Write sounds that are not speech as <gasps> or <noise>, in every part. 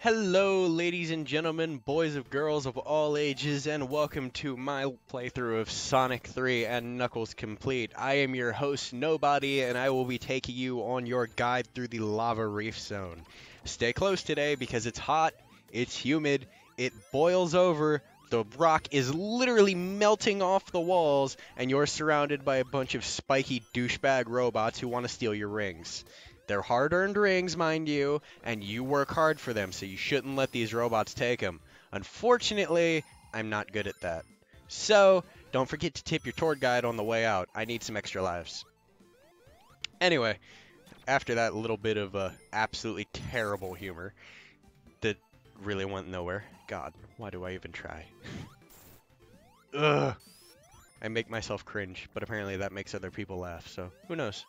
Hello, ladies and gentlemen, boys of girls of all ages, and welcome to my playthrough of Sonic 3 and Knuckles Complete. I am your host, Nobody, and I will be taking you on your guide through the Lava Reef Zone. Stay close today because it's hot, it's humid, it boils over, the rock is literally melting off the walls, and you're surrounded by a bunch of spiky douchebag robots who want to steal your rings. They're hard earned rings, mind you, and you work hard for them, so you shouldn't let these robots take them. Unfortunately, I'm not good at that. So, don't forget to tip your tour guide on the way out. I need some extra lives. Anyway, after that little bit of uh, absolutely terrible humor that really went nowhere. God, why do I even try? <laughs> Ugh. I make myself cringe, but apparently that makes other people laugh, so who knows?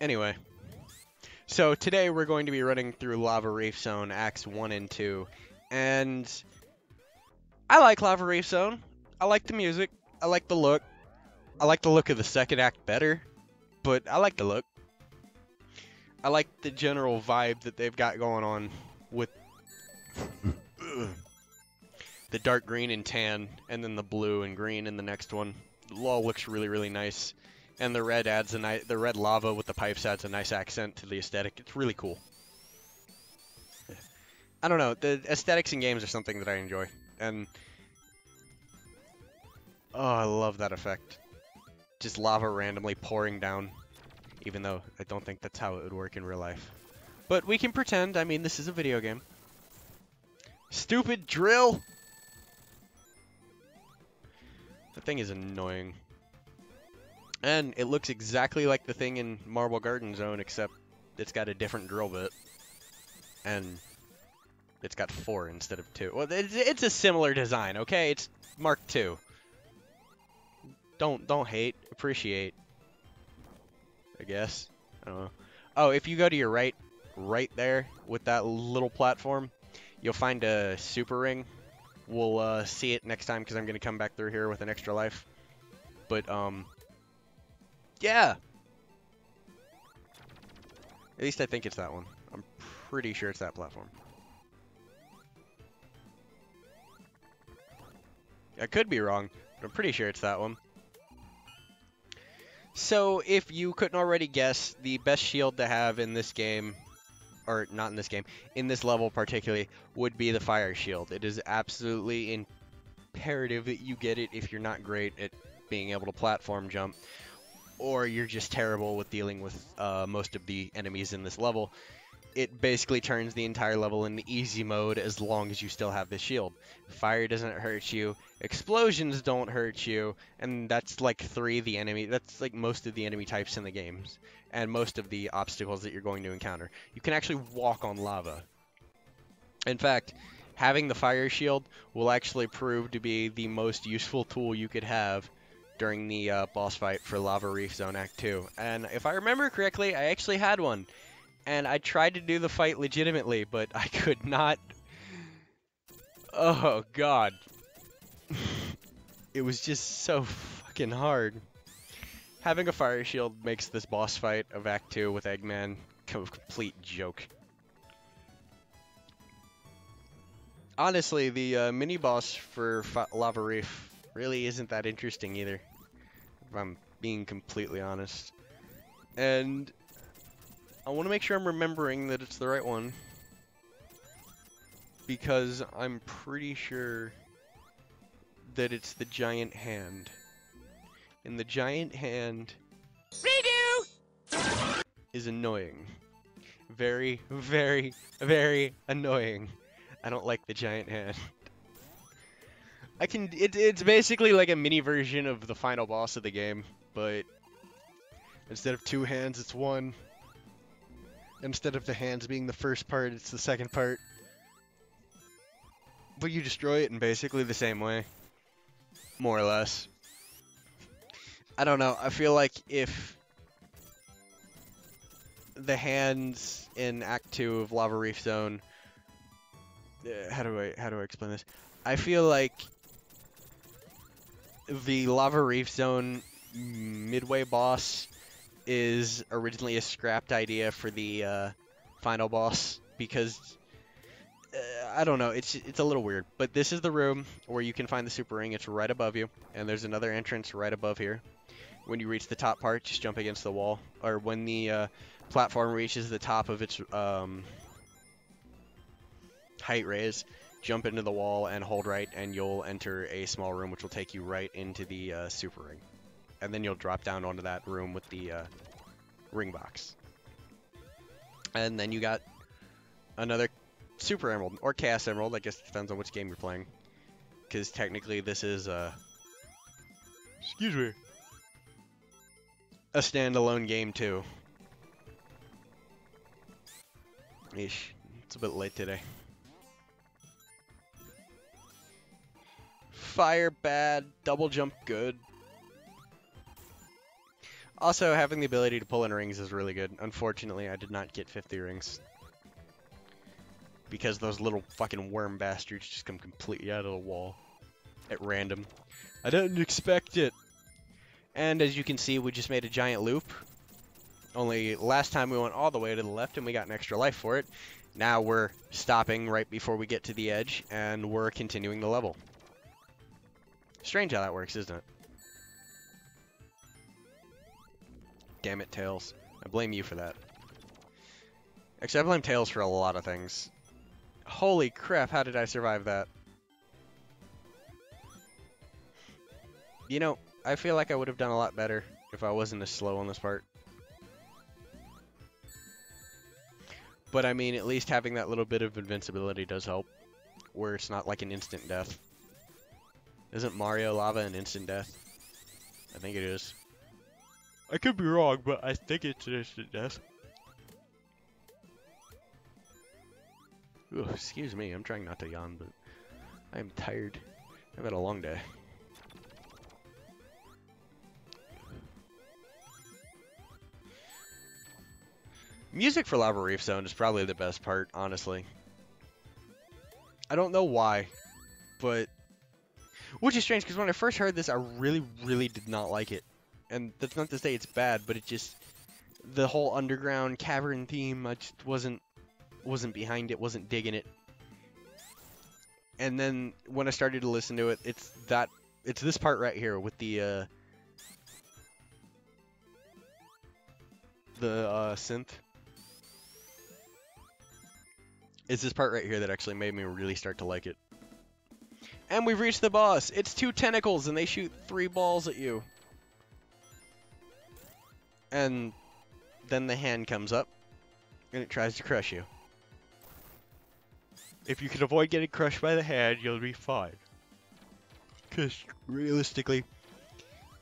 Anyway, so today we're going to be running through Lava Reef Zone Acts 1 and 2, and I like Lava Reef Zone. I like the music. I like the look. I like the look of the second act better, but I like the look. I like the general vibe that they've got going on with the dark green and tan, and then the blue and green in the next one. It all looks really, really nice and the red adds a nice the red lava with the pipes adds a nice accent to the aesthetic. It's really cool. I don't know, the aesthetics in games are something that I enjoy, and oh, I love that effect. Just lava randomly pouring down, even though I don't think that's how it would work in real life. But we can pretend. I mean, this is a video game. Stupid drill. The thing is annoying. And it looks exactly like the thing in Marble Garden Zone, except it's got a different drill bit. And it's got four instead of two. Well, it's, it's a similar design, okay? It's Mark II. Don't don't hate, appreciate. I guess. I don't know. Oh, if you go to your right, right there with that little platform, you'll find a super ring. We'll uh, see it next time because I'm going to come back through here with an extra life. But um, yeah. At least I think it's that one. I'm pretty sure it's that platform. I could be wrong, but I'm pretty sure it's that one. So, if you couldn't already guess, the best shield to have in this game, or not in this game, in this level particularly, would be the fire shield. It is absolutely imperative that you get it if you're not great at being able to platform jump or you're just terrible with dealing with uh, most of the enemies in this level, it basically turns the entire level into easy mode as long as you still have the shield. Fire doesn't hurt you, explosions don't hurt you, and that's like three of the enemy. That's like most of the enemy types in the games, and most of the obstacles that you're going to encounter. You can actually walk on lava. In fact, having the fire shield will actually prove to be the most useful tool you could have during the uh, boss fight for Lava Reef Zone Act 2. And if I remember correctly, I actually had one. And I tried to do the fight legitimately, but <laughs> I could not... Oh, God. <laughs> it was just so fucking hard. Having a fire shield makes this boss fight of Act 2 with Eggman a complete joke. Honestly, the uh, mini-boss for Lava Reef really isn't that interesting either if I'm being completely honest. And I want to make sure I'm remembering that it's the right one. Because I'm pretty sure that it's the giant hand. And the giant hand Redo! is annoying. Very, very, very annoying. I don't like the giant hand. I can. It, it's basically like a mini version of the final boss of the game, but instead of two hands, it's one. Instead of the hands being the first part, it's the second part. But you destroy it in basically the same way, more or less. I don't know. I feel like if the hands in Act Two of Lava Reef Zone, uh, how do I how do I explain this? I feel like the Lava Reef Zone midway boss is originally a scrapped idea for the uh, final boss, because uh, I don't know. It's it's a little weird, but this is the room where you can find the super ring. It's right above you, and there's another entrance right above here. When you reach the top part, just jump against the wall, or when the uh, platform reaches the top of its um, height raise, jump into the wall and hold right, and you'll enter a small room which will take you right into the uh, super ring, and then you'll drop down onto that room with the uh, ring box, and then you got another Super Emerald or Chaos Emerald. I guess it depends on which game you're playing. Because technically this is a... Excuse me. A standalone game too. Ish. It's a bit late today. Fire bad, double jump good. Also, having the ability to pull in rings is really good. Unfortunately, I did not get 50 rings because those little fucking worm bastards just come completely out of the wall at random. I didn't expect it. And as you can see, we just made a giant loop. Only last time we went all the way to the left and we got an extra life for it. Now we're stopping right before we get to the edge and we're continuing the level. Strange how that works, isn't it? Damn it, Tails. I blame you for that. Actually, I blame Tails for a lot of things. Holy crap, how did I survive that? You know, I feel like I would have done a lot better if I wasn't as slow on this part. But I mean, at least having that little bit of invincibility does help. Where it's not like an instant death. Isn't Mario Lava an instant death? I think it is. I could be wrong, but I think it's an instant death. Ooh, excuse me, I'm trying not to yawn, but I'm tired. I've had a long day. Music for Lava Reef Zone is probably the best part, honestly. I don't know why, but... Which is strange, because when I first heard this, I really, really did not like it. And that's not to say it's bad, but it just... The whole underground cavern theme, I just wasn't wasn't behind it, wasn't digging it. And then when I started to listen to it, it's that it's this part right here with the uh, the uh, synth. It's this part right here that actually made me really start to like it. And we've reached the boss. It's two tentacles and they shoot three balls at you. And then the hand comes up and it tries to crush you. If you can avoid getting crushed by the hand, you'll be fine. Because realistically,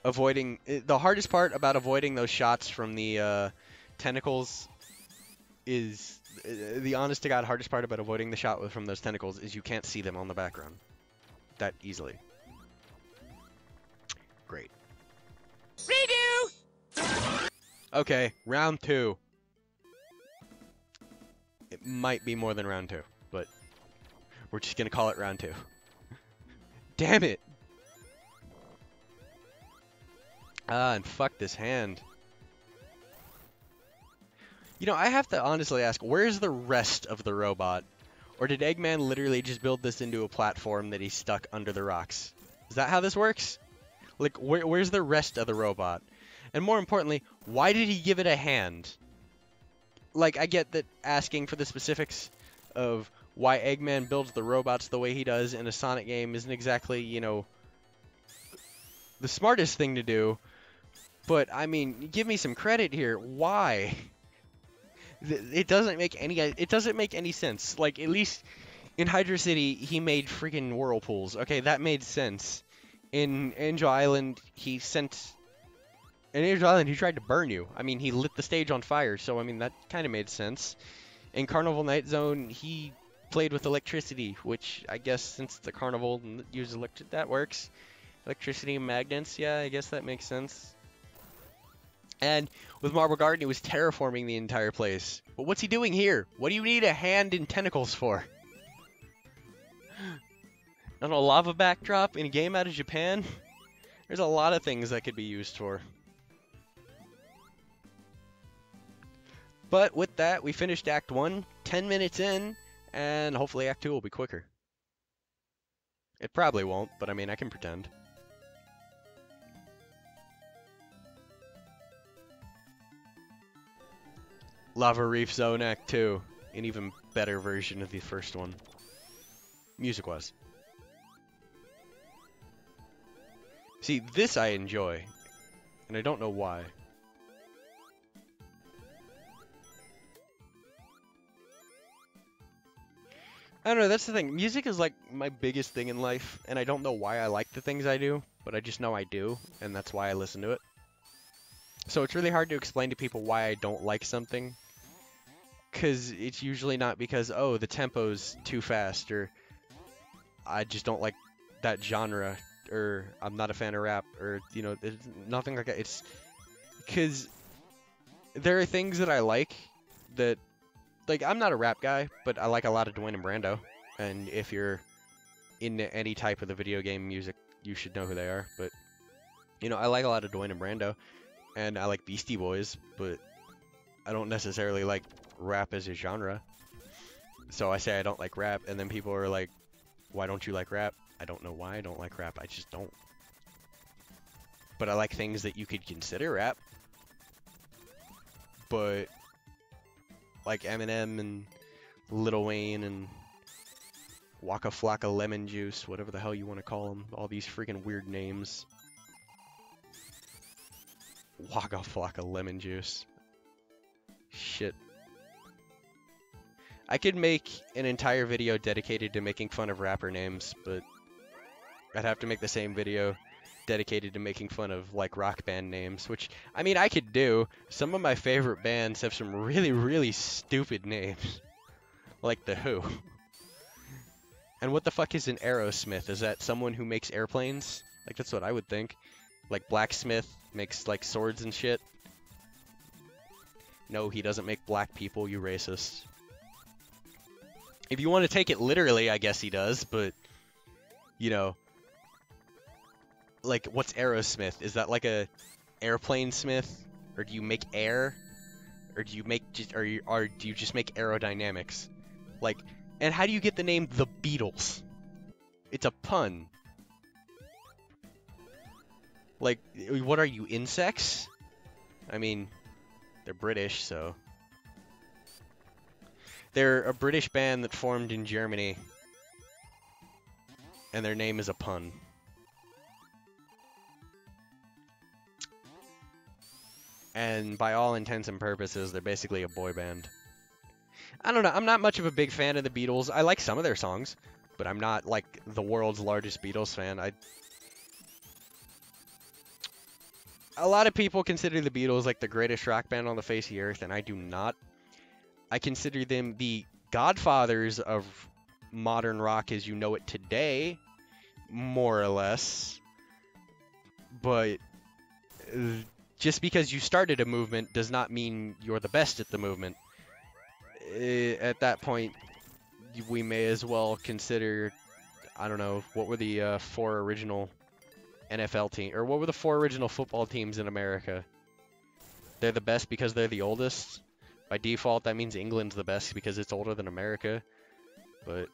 avoiding the hardest part about avoiding those shots from the uh, tentacles is uh, the honest to god hardest part about avoiding the shot from those tentacles is you can't see them on the background that easily. Great. Redo. Okay, round two. It might be more than round two. but We're just gonna call it round two. <laughs> Damn it! Ah, and fuck this hand. You know, I have to honestly ask, where's the rest of the robot? Or did Eggman literally just build this into a platform that he stuck under the rocks? Is that how this works? Like, where, where's the rest of the robot? And more importantly, why did he give it a hand? Like, I get that asking for the specifics of why Eggman builds the robots the way he does in a Sonic game isn't exactly, you know, the smartest thing to do. But, I mean, give me some credit here. Why? It doesn't make any it doesn't make any sense. Like at least in Hydrocity he made freaking whirlpools. Okay, that made sense. In Angel Island he sent in Angel Island he tried to burn you. I mean, he lit the stage on fire, so I mean that kind of made sense. In Carnival Night Zone, he played with electricity, which I guess since the carnival uses electric, that works. Electricity and magnets, yeah, I guess that makes sense. And with Marble Garden, he was terraforming the entire place. But what's he doing here? What do you need a hand in tentacles for? <gasps> On a lava backdrop in a game out of Japan? There's a lot of things that could be used for. But with that, we finished Act 1, 10 minutes in, and hopefully Act 2 will be quicker. It probably won't, but I mean, I can pretend. Lava Reef Zone Act 2, an even better version of the first one, music-wise. See, this I enjoy, and I don't know why. I don't know, that's the thing. Music is like my biggest thing in life, and I don't know why I like the things I do, but I just know I do, and that's why I listen to it. So it's really hard to explain to people why I don't like something, because it's usually not because, oh, the tempo's too fast, or I just don't like that genre, or I'm not a fan of rap, or, you know, nothing like that. It's because there are things that I like that like I'm not a rap guy, but I like a lot of Dwayne and Brando. And if you're into any type of the video game music, you should know who they are. But you know, I like a lot of Dwayne and Brando, and I like Beastie Boys, but I don't necessarily like rap as a genre. So I say I don't like rap, and then people are like, "Why don't you like rap?" I don't know why I don't like rap. I just don't. But I like things that you could consider rap. But like Eminem and Lil Wayne and Waka Flocka Lemon Juice, whatever the hell you want to call them. All these freaking weird names. Waka Flocka Lemon Juice. Shit. I could make an entire video dedicated to making fun of rapper names, but I'd have to make the same video dedicated to making fun of like rock band names, which I mean I could do. Some of my favorite bands have some really really stupid names, like the Who. And what the fuck is an Aerosmith? Is that someone who makes airplanes? Like that's what I would think. Like blacksmith makes like swords and shit. No, he doesn't make black people, you racist. If you want to take it literally, I guess he does, but you know, like what's Aerosmith? Is that like a airplane smith, or do you make air, or do you make just or you, or do you just make aerodynamics? Like, and how do you get the name the Beatles? It's a pun. Like, what are you insects? I mean, they're British, so they're a British band that formed in Germany, and their name is a pun. and by all intents and purposes, they're basically a boy band. I don't know. I'm not much of a big fan of the Beatles. I like some of their songs, but I'm not like the world's largest Beatles fan. I a lot of people consider the Beatles like the greatest rock band on the face of the earth, and I do not. I consider them the godfathers of modern rock as you know it today, more or less. But just because you started a movement does not mean you're the best at the movement. At that point, we may as well consider, I don't know, what were the uh, four original NFL team, or what were the four original football teams in America? They're the best because they're the oldest. By default, that means England's the best because it's older than America. But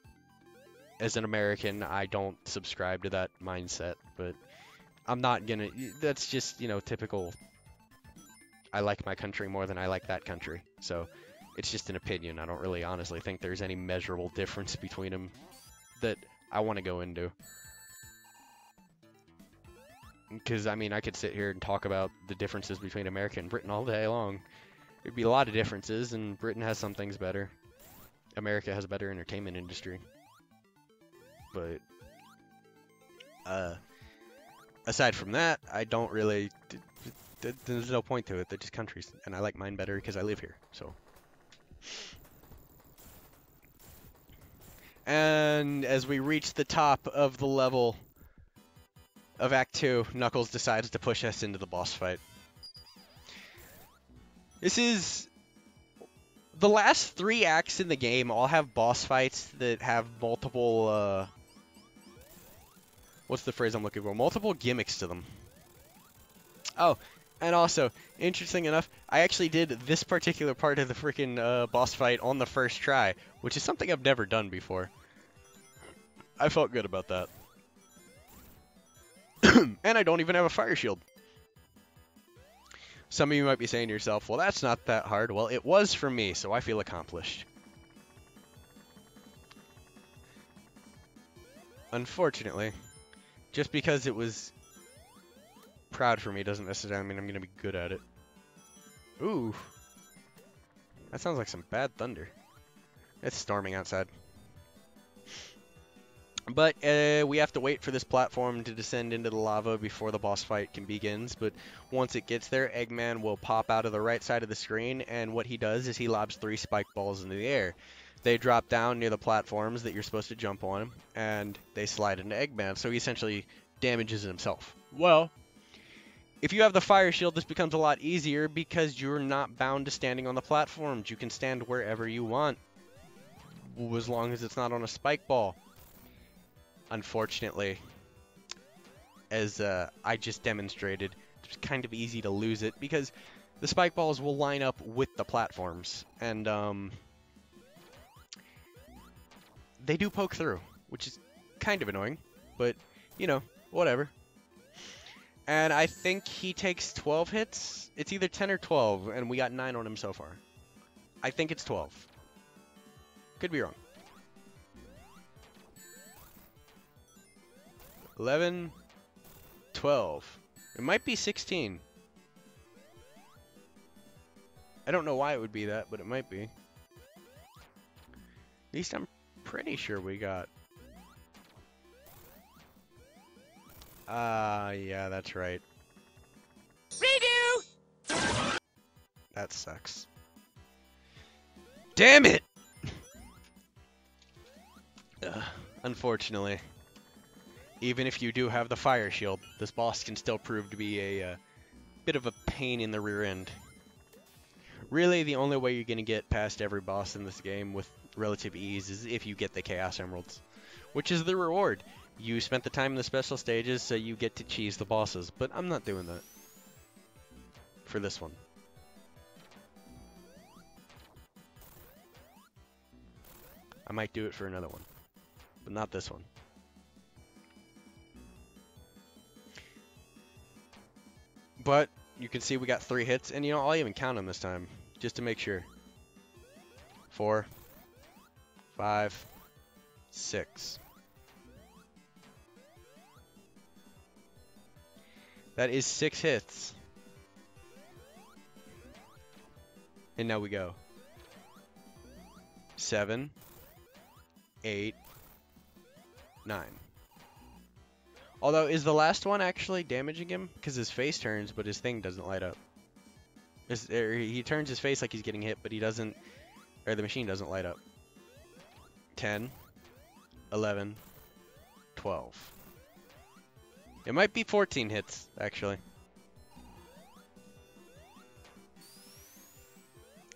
as an American, I don't subscribe to that mindset. But I'm not gonna. That's just you know typical I like my country more than I like that country. So it's just an opinion. I don't really honestly think there's any measurable difference between them that I want to go into. Because, I mean, I could sit here and talk about the differences between America and Britain all day long. There'd be a lot of differences, and Britain has some things better. America has a better entertainment industry. But, uh, aside from that, I don't really there's no point to it. They're just countries, and I like mine better because I live here. So. And as we reach the top of the level of Act 2, Knuckles decides to push us into the boss fight. This is... The last three acts in the game all have boss fights that have multiple, uh... What's the phrase I'm looking for? Multiple gimmicks to them. Oh, And also, interesting enough, I actually did this particular part of the freaking uh, boss fight on the first try, which is something I've never done before. I felt good about that. <coughs> and I don't even have a fire shield. Some of you might be saying to yourself, well, that's not that hard. Well, it was for me, so I feel accomplished. Unfortunately, just because it was proud for me doesn't necessarily mean I'm going to be good at it. Ooh. That sounds like some bad thunder. It's storming outside. But uh, we have to wait for this platform to descend into the lava before the boss fight can begins. But once it gets there, Eggman will pop out of the right side of the screen, and what he does is he lobs three spike balls into the air. They drop down near the platforms that you're supposed to jump on, and they slide into Eggman, so he essentially damages himself. Well, if you have the fire shield, this becomes a lot easier because you're not bound to standing on the platforms. You can stand wherever you want, as long as it's not on a spike ball. Unfortunately, as uh, I just demonstrated, it's kind of easy to lose it because the spike balls will line up with the platforms, and um, they do poke through, which is kind of annoying, but, you know, whatever. And I think he takes 12 hits. It's either 10 or 12, and we got 9 on him so far. I think it's 12. Could be wrong. 11, 12. It might be 16. I don't know why it would be that, but it might be. At least I'm pretty sure we got Ah, uh, yeah, that's right. Redo! That sucks. Damn it! <laughs> uh, unfortunately, even if you do have the fire shield, this boss can still prove to be a uh, bit of a pain in the rear end. Really, the only way you're going to get past every boss in this game with relative ease is if you get the Chaos Emeralds, which is the reward. You spent the time in the special stages, so you get to cheese the bosses. But I'm not doing that. For this one. I might do it for another one. But not this one. But you can see we got three hits. And you know, I'll even count them this time. Just to make sure. Four, five, six hits. And now we go. Seven, eight, nine. Although, is the last one actually damaging him? Because his face turns, but his thing doesn't light up. Er, he turns his face like he's getting hit, but he doesn't, or the machine doesn't light up. 10, 11, 12. It might be 14 hits, actually.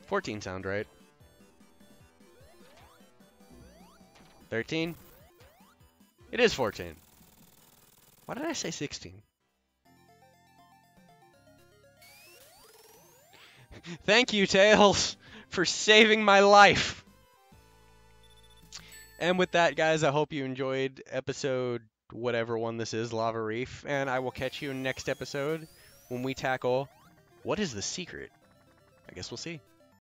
14 sound right. 13? It is 14. Why did I say 16? Thank you, Tails, for saving my life. And with that, guys, I hope you enjoyed episode whatever one this is, Lava Reef, and I will catch you in next episode when we tackle what is the secret? I guess we'll see.